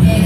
Yeah.